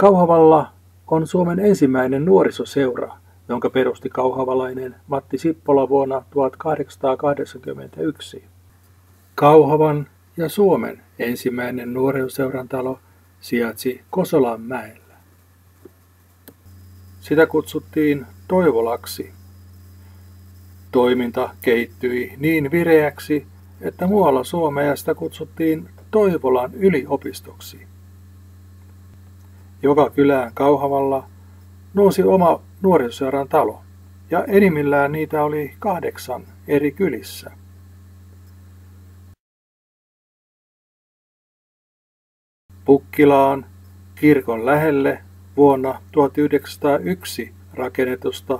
Kauhavalla on Suomen ensimmäinen nuorisoseura, jonka perusti kauhavalainen Matti Sippola vuonna 1881. Kauhavan ja Suomen ensimmäinen nuorisoseuran talo sijaitsi Kosolanmäellä. Sitä kutsuttiin Toivolaksi. Toiminta kehittyi niin vireäksi, että muualla Suomea sitä kutsuttiin Toivolan yliopistoksi. Joka kylään Kauhavalla nousi oma nuorisoseuran talo, ja enimmillään niitä oli kahdeksan eri kylissä. Pukkilaan kirkon lähelle vuonna 1901 rakennetusta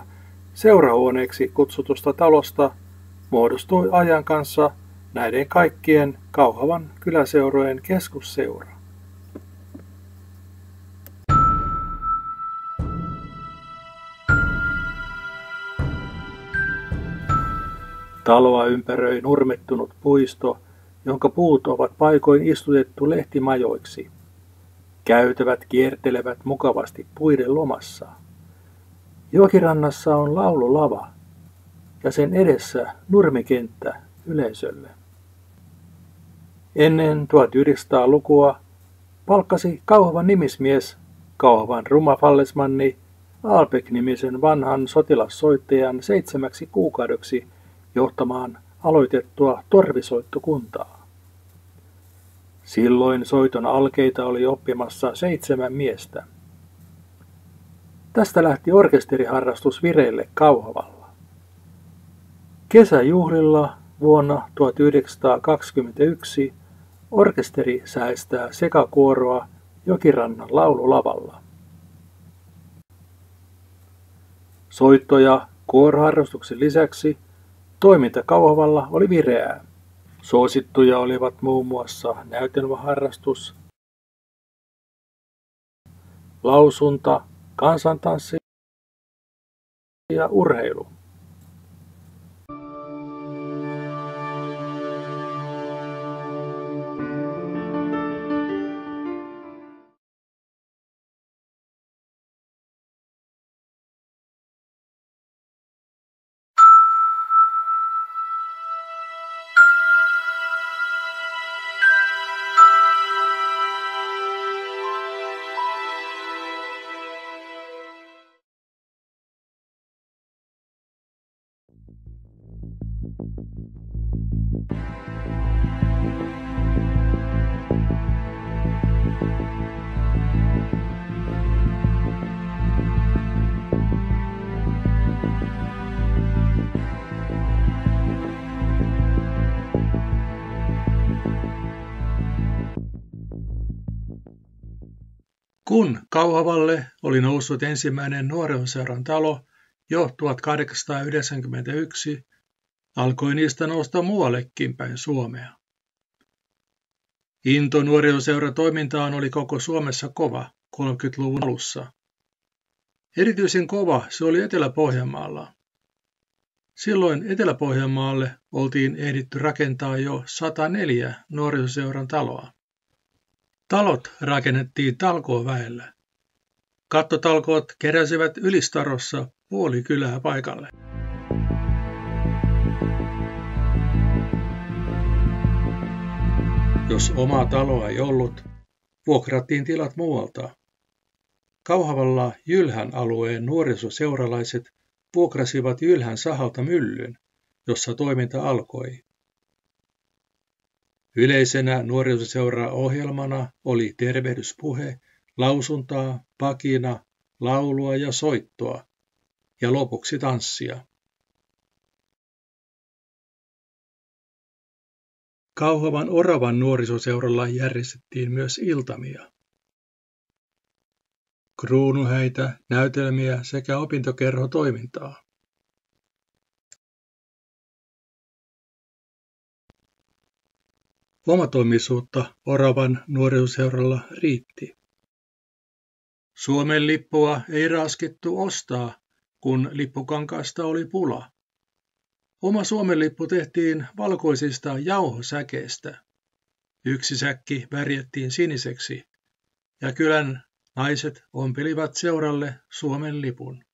seurahuoneeksi kutsutusta talosta muodostui ajan kanssa näiden kaikkien Kauhavan kyläseurojen keskusseura. Taloa ympäröi nurmettunut puisto, jonka puut ovat paikoin istutettu lehtimajoiksi. Käytävät kiertelevät mukavasti puiden lomassa. Jokirannassa on laululava ja sen edessä nurmikenttä yleisölle. Ennen 1900-lukua palkkasi Kauhavan nimismies Kauhavan rumafallesmanni Alpek-nimisen vanhan sotilassoittajan seitsemäksi kuukaudeksi johtamaan aloitettua torvisoittokuntaa. Silloin soiton alkeita oli oppimassa seitsemän miestä. Tästä lähti orkesteriharrastus vireille Kauhavalla. Kesäjuhlilla vuonna 1921 orkesteri säästää sekakuoroa Jokirannan laululavalla. Soittoja kuoroharrastuksen lisäksi Toiminta Kauhavalla oli vireää. Suosittuja olivat muun muassa näytelmäharrastus, lausunta, kansantanssi ja urheilu. Kun Kauhavalle oli noussut ensimmäinen nuorisoseuran talo jo 1891, alkoi niistä nousta muuallekin päin Suomea. Into toimintaan oli koko Suomessa kova 30-luvun alussa. Erityisen kova se oli Etelä-Pohjanmaalla. Silloin Etelä-Pohjanmaalle oltiin ehditty rakentaa jo 104 nuorisoseuran taloa. Talot rakennettiin talkooväellä. Kattotalkoot keräsivät Ylistarossa puoli kylää paikalle. Jos omaa taloa ei ollut, vuokrattiin tilat muualta. Kauhavalla Jylhän alueen nuorisoseuralaiset vuokrasivat Jylhän sahalta myllyn, jossa toiminta alkoi. Yleisenä nuorisoseura-ohjelmana oli tervehdyspuhe, lausuntaa, pakina, laulua ja soittoa, ja lopuksi tanssia. Kauhavan Oravan nuorisoseuralla järjestettiin myös iltamia. Kruunuhäitä, näytelmiä sekä opintokerhotoimintaa. Omatoimisuutta Oravan nuorisoseuralla riitti. Suomen lippua ei raskittu ostaa, kun lippukankaasta oli pula. Oma Suomen lippu tehtiin valkoisista jauhosäkeistä. Yksi säkki värjettiin siniseksi ja kylän naiset ompelivat seuralle Suomen lipun.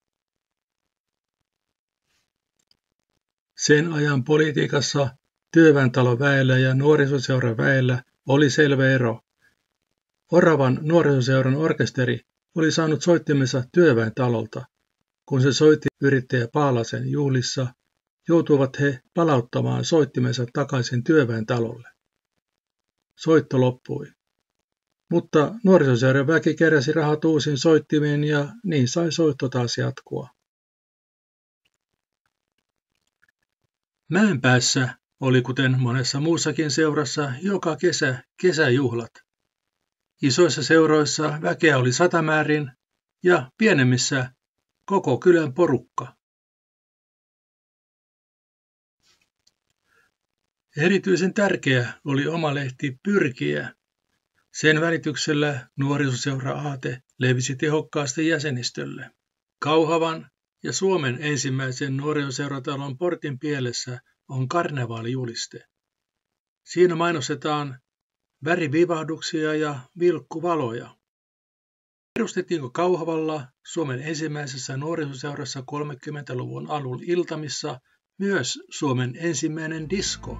Sen ajan politiikassa työväentalon väellä ja nuorisoseuran väellä oli selvä ero. Oravan nuorisoseuran orkesteri oli saanut soittimensa työväentalolta. Kun se soitti yrittäjä Paalasen juhlissa, joutuivat he palauttamaan soittimensa takaisin työväentalolle. Soitto loppui. Mutta nuorisoseuran väki keräsi rahat uusiin soittimiin ja niin sai soitto taas jatkua. Mäenpäässä oli kuten monessa muussakin seurassa joka kesä kesäjuhlat. Isoissa seuroissa väkeä oli satamäärin ja pienemmissä koko kylän porukka. Erityisen tärkeä oli oma lehti Pyrkiä. Sen välityksellä nuorisoseura-aate levisi tehokkaasti jäsenistölle. Kauhavan ja Suomen ensimmäisen nuorisoseuratalon portin pielessä on karnevaalijuliste. Siinä mainostetaan värivivahduksia ja vilkkuvaloja. Perustettiinko Kauhavalla Suomen ensimmäisessä nuorisoseurassa 30-luvun alun iltamissa myös Suomen ensimmäinen disko?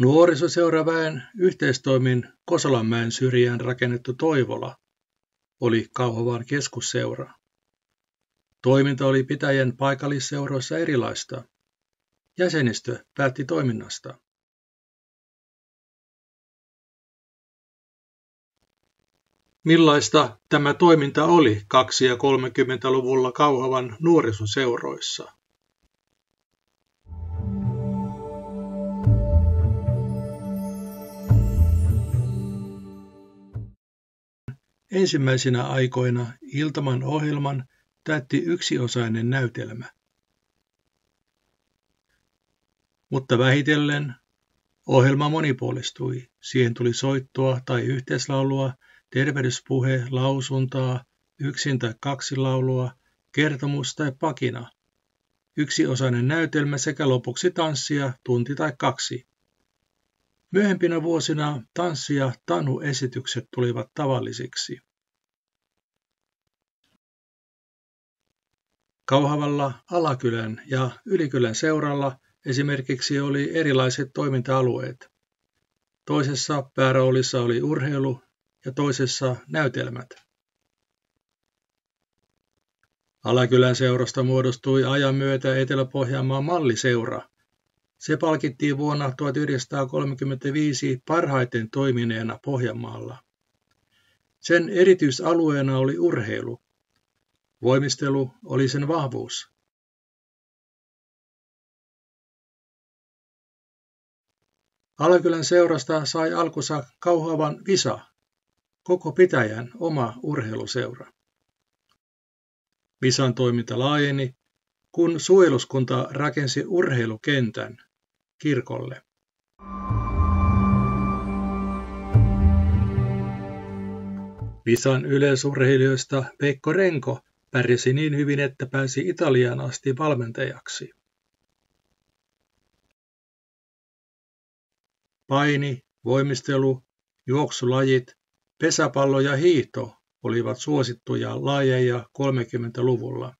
Nuorisoseuraväen yhteistoimin Kosolanmäen syrjään rakennettu Toivola oli Kauhavan keskusseura. Toiminta oli pitäjän paikallisseuroissa erilaista. Jäsenistö päätti toiminnasta. Millaista tämä toiminta oli 2- ja 30-luvulla Kauhavan nuorisoseuroissa? Ensimmäisinä aikoina Iltaman ohjelman täytti yksiosainen näytelmä. Mutta vähitellen ohjelma monipuolistui. Siihen tuli soittoa tai yhteislaulua, tervehdyspuhe, lausuntaa, yksin tai kaksi laulua, kertomus tai pakina, yksiosainen näytelmä sekä lopuksi tanssia tunti tai kaksi. Myöhempinä vuosina tanssi- ja tanhu-esitykset tulivat tavallisiksi. Kauhavalla Alakylän ja Ylikylän seuralla esimerkiksi oli erilaiset toiminta-alueet. Toisessa pääroolissa oli urheilu ja toisessa näytelmät. Alakylän seurasta muodostui ajan myötä Etelä-Pohjanmaan malliseura, se palkittiin vuonna 1935 parhaiten toimineena Pohjanmaalla. Sen erityisalueena oli urheilu. Voimistelu oli sen vahvuus. Alakylän seurasta sai alkunsa Kauhavan Visa, koko pitäjän oma urheiluseura. Visan toiminta laajeni, kun suojeluskunta rakensi urheilukentän kirkolle. Visan yleisurheilijoista Veikko Renko pärjäsi niin hyvin, että pääsi Italiaan asti valmentajaksi. Paini, voimistelu, juoksulajit, pesäpallo ja hiihto olivat suosittuja lajeja 30-luvulla.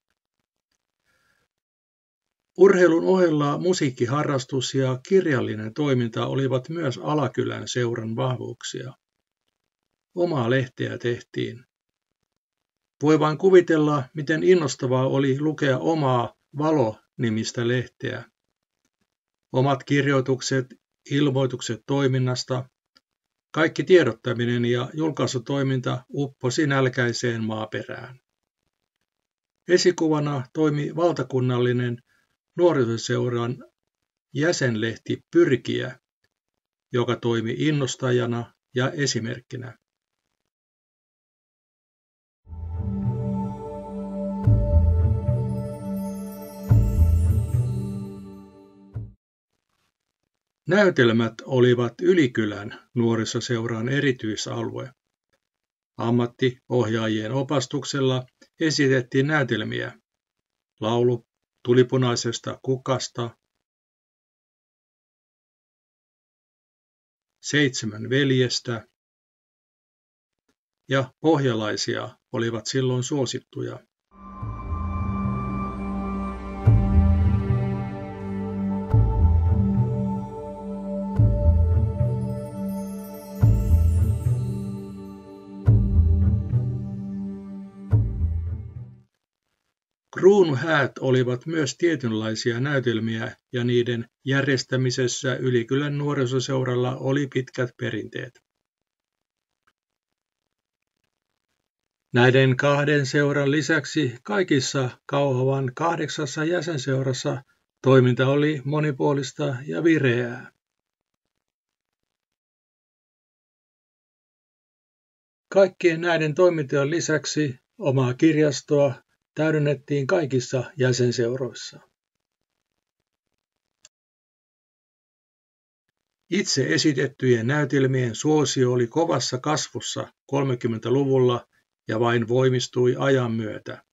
Urheilun ohella musiikkiharrastus ja kirjallinen toiminta olivat myös Alakylän seuran vahvuuksia. Omaa lehteä tehtiin. Voi vain kuvitella, miten innostavaa oli lukea omaa valo- nimistä lehteä. Omat kirjoitukset, ilmoitukset toiminnasta, kaikki tiedottaminen ja julkaisutoiminta upposi nälkäiseen maaperään. Esikuvana toimi valtakunnallinen nuorisoseuran jäsenlehti Pyrkiä, joka toimi innostajana ja esimerkkinä. Näytelmät olivat Ylikylän nuorisoseuran erityisalue. Ammattiohjaajien opastuksella esitettiin näytelmiä. Laulu tulipunaisesta kukasta, Seitsemän veljestä ja pohjalaisia olivat silloin suosittuja. Kruununhäät olivat myös tietynlaisia näytelmiä ja niiden järjestämisessä Ylikylän nuorisoseuralla oli pitkät perinteet. Näiden kahden seuran lisäksi kaikissa Kauhavan kahdeksassa jäsenseurassa toiminta oli monipuolista ja vireää. Kaikkien näiden toimintojen lisäksi omaa kirjastoa täydennettiin kaikissa jäsenseuroissa. Itse esitettyjen näytelmien suosio oli kovassa kasvussa 30-luvulla ja vain voimistui ajan myötä.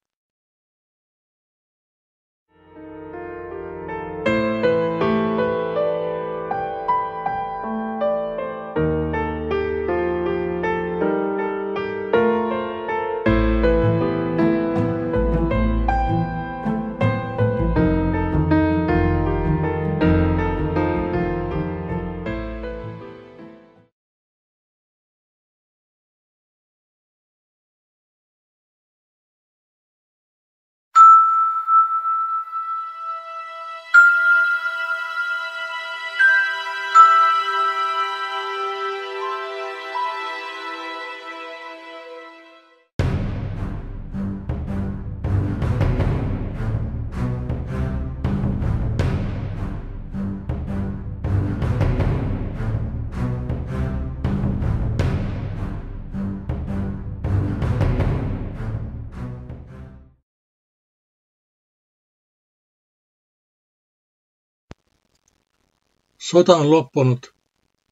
Sota on loppunut.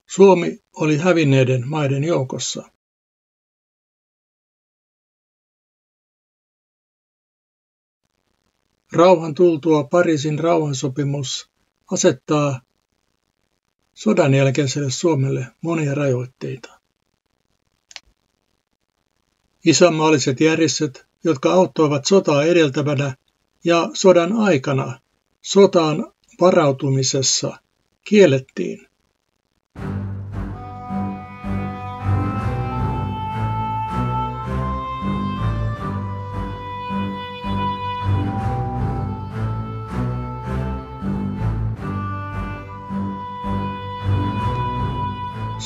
Suomi oli hävinneiden maiden joukossa. Rauhan tultua Pariisin rauhansopimus asettaa sodan jälkeiselle Suomelle monia rajoitteita. Isänmaalliset järjestöt, jotka auttoivat sotaa edeltävänä ja sodan aikana sotaan varautumisessa kiellettiin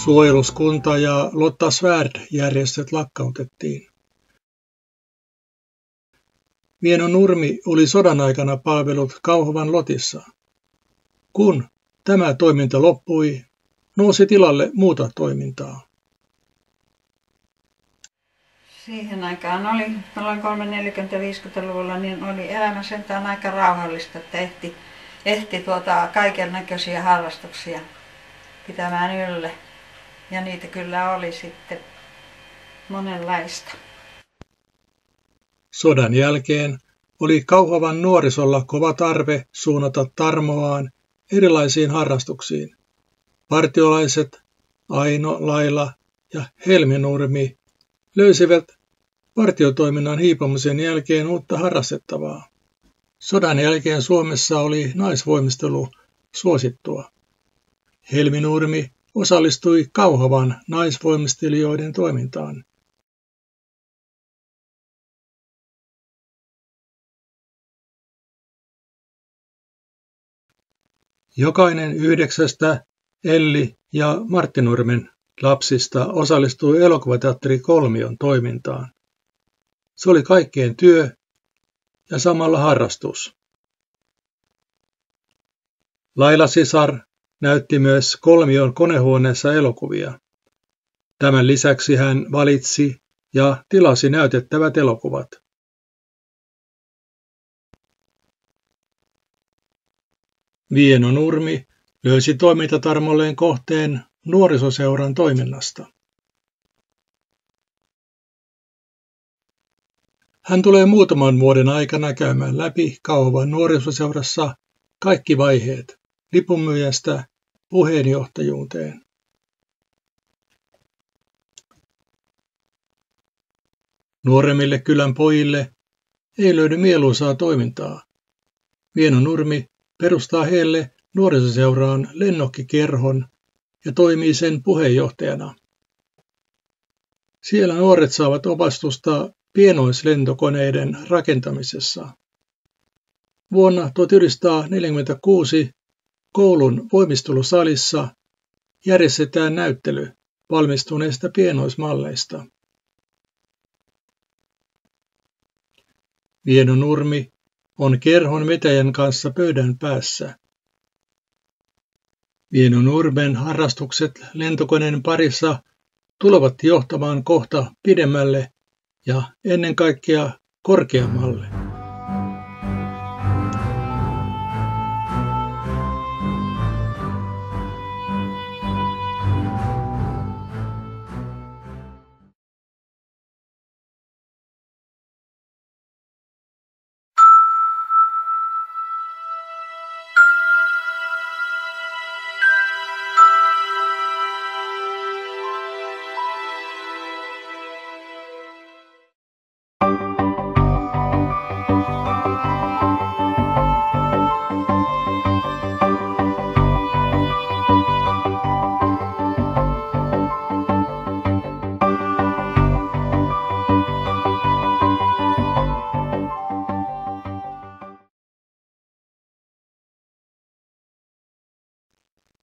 Suojeluskunta ja Lotta Svärd-järjestöt lakkautettiin. Vieno Nurmi oli sodan aikana palvelut Kauhovan Lotissa. Kun Tämä toiminta loppui, nousi tilalle muuta toimintaa. Siihen aikaan oli, noin 30-40-50-luvulla, niin oli elämä sentään aika rauhallista, että ehti, ehti tuota kaiken näköisiä harrastuksia pitämään ylle. Ja niitä kyllä oli sitten monenlaista. Sodan jälkeen oli Kauhavan nuorisolla kova tarve suunnata tarmoaan erilaisiin harrastuksiin. Partiolaiset Aino, Laila ja Helminurmi löysivät partiotoiminnan hiipumisen jälkeen uutta harrastettavaa. Sodan jälkeen Suomessa oli naisvoimistelu suosittua. Helminurmi osallistui Kauhavan naisvoimistelijoiden toimintaan. Jokainen yhdeksästä Elli ja Marttinurmen lapsista osallistui elokuvateatteri Kolmion toimintaan. Se oli kaikkien työ ja samalla harrastus. Laila Sisar näytti myös Kolmion konehuoneessa elokuvia. Tämän lisäksi hän valitsi ja tilasi näytettävät elokuvat. Vieno Nurmi löysi toimintatarmolleen kohteen nuorisoseuran toiminnasta. Hän tulee muutaman vuoden aikana käymään läpi Kauhavan nuorisoseurassa kaikki vaiheet, lipunmyyjästä puheenjohtajuuteen. Nuoremmille kylän pojille ei löydy mieluisaa toimintaa. Vieno Nurmi perustaa heille nuorisoseuraan lennokkikerhon ja toimii sen puheenjohtajana. Siellä nuoret saavat opastusta pienoislentokoneiden rakentamisessa. Vuonna 1946 koulun voimistelusalissa järjestetään näyttely valmistuneista pienoismalleista. Vieno Nurmi on kerhon vetäjän kanssa pöydän päässä. Vieno Nurmen harrastukset lentokoneen parissa tulevat johtamaan kohta pidemmälle ja ennen kaikkea korkeammalle.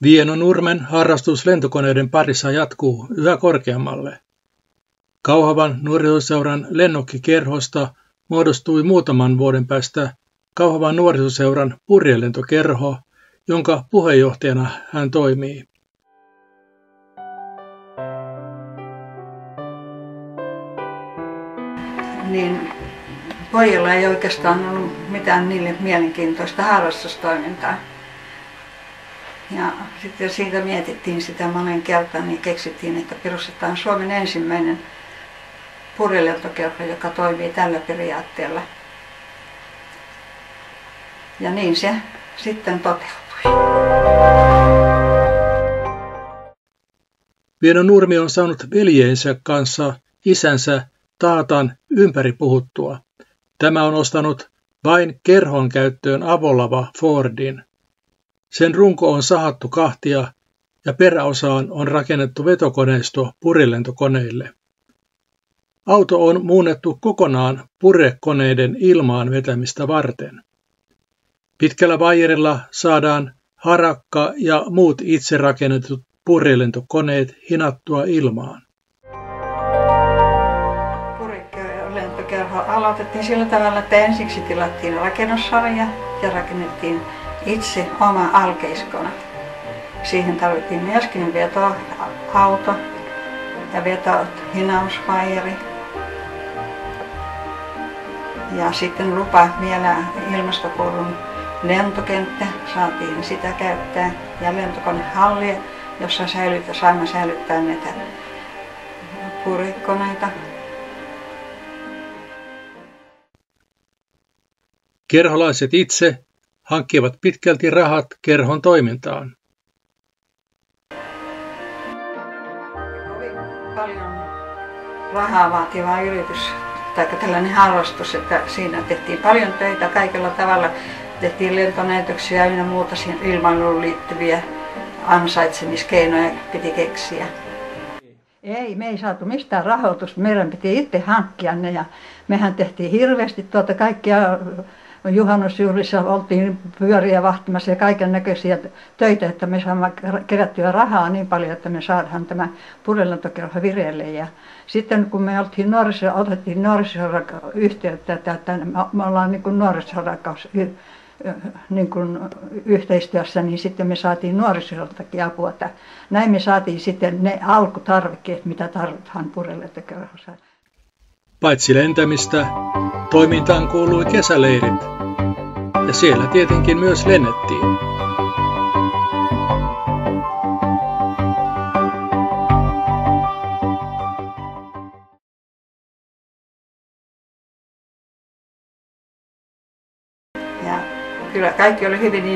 Vieno Nurmen harrastus lentokoneiden parissa jatkuu yhä korkeammalle. Kauhavan nuorisoseuran lennokkikerhosta muodostui muutaman vuoden päästä Kauhavan nuorisoseuran purjelentokerho, jonka puheenjohtajana hän toimii. Niin pojilla ei oikeastaan ollut mitään niille mielenkiintoista harrastustoimintaa. Ja sitten siitä mietittiin sitä monen kertaan, niin keksittiin, että perustetaan Suomen ensimmäinen purjeleltokerho, joka toimii tällä periaatteella. Ja niin se sitten toteutui. Vieno Nurmi on saanut veljeensä kanssa isänsä taatan ympäri puhuttua. Tämä on ostanut vain kerhon käyttöön avolava Fordin. Sen runko on sahattu kahtia ja peräosaan on rakennettu vetokoneisto purilentokoneille. Auto on muunnettu kokonaan purekoneiden ilmaan vetämistä varten. Pitkällä vaijerilla saadaan harakka ja muut itse rakennetut purjelentokoneet hinattua ilmaan. Purjelentokerho aloitettiin sillä tavalla, että ensiksi tilattiin rakennussarja ja rakennettiin itse oma alkeiskona. Siihen tarvittiin myöskin vetoauto ja veto hinausvaijeri. Ja sitten lupa vielä ilmastokoulun lentokenttä, saatiin sitä käyttää ja lentokonehalli, jossa säilytä, saimme säilyttää näitä purikoneita. Kerholaiset itse hankkivat pitkälti rahat kerhon toimintaan. Paljon rahaa vaativa yritys tai tällainen harrastus, että siinä tehtiin paljon töitä kaikella tavalla. Tehtiin lentonäytöksiä ja muuta ilmailuun liittyviä ansaitsemiskeinoja piti keksiä. Ei, me ei saatu mistään rahoitusta. Meidän piti itse hankkia ne ja mehän tehtiin hirveästi tuota kaikkia juhannusjuhlissa oltiin pyöriä vahtimassa ja kaiken näköisiä töitä, että me saamme kerättyä rahaa niin paljon, että me saadaan tämä purjelentokerho vireille. Ja sitten kun me oltiin nuoriso, otettiin nuorisoyhteyttä, että me ollaan niin kuin nuorisorakkaus niin kuin yhteistyössä, niin sitten me saatiin nuorisoltakin apua. Näin me saatiin sitten ne alkutarvikkeet, mitä tarvitaan purjelentokerhossa. Paitsi lentämistä, toimintaan kuului kesäleirit. Ja siellä tietenkin myös lennettiin. Ja kyllä kaikki oli hyvin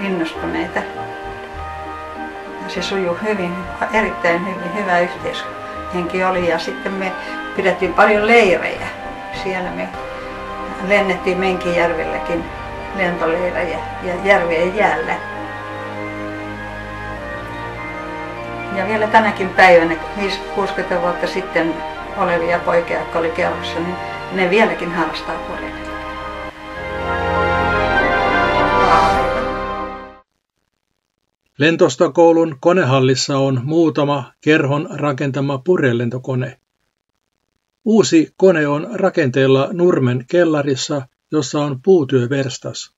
innostuneita. Se sujuu hyvin, erittäin hyvin, hyvä yhteishenki oli. Ja sitten me pidettiin paljon leirejä. Siellä me lennettiin Menkijärvelläkin lentoleirejä ja järvien jäällä. Ja vielä tänäkin päivänä, 60 vuotta sitten olevia poikia, jotka oli kerrossa, niin ne vieläkin harrastaa purjeilua. Lentostokoulun konehallissa on muutama kerhon rakentama purjelentokone. Uusi kone on rakenteilla Nurmen kellarissa, jossa on puutyöverstas.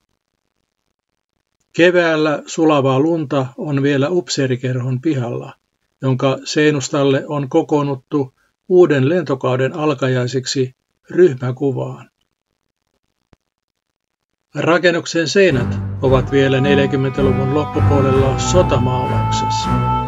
Keväällä sulavaa lunta on vielä upseerikerhon pihalla, jonka seinustalle on kokoonnuttu uuden lentokauden alkajaisiksi ryhmäkuvaan. Rakennuksen seinät ovat vielä 40-luvun loppupuolella sotamaalauksessa.